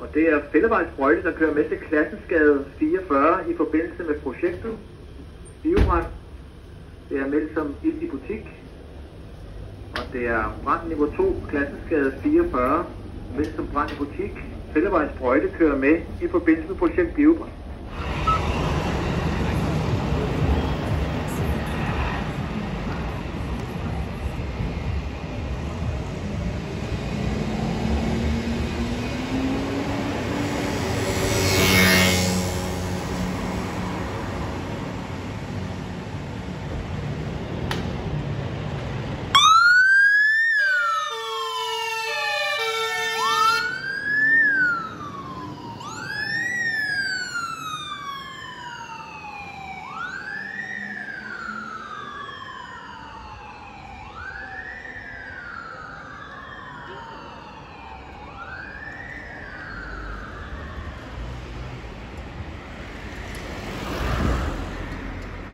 Og det er Fællevej Sprøjte, der kører med til Klassensgade 44 i forbindelse med projektet. Biobrand. Det er meldt som ild i butik. Og det er brand niveau 2, Klassensgade 44, meldt som brand i butik. Fællevej Sprøjte kører med i forbindelse med projekt Biobrand.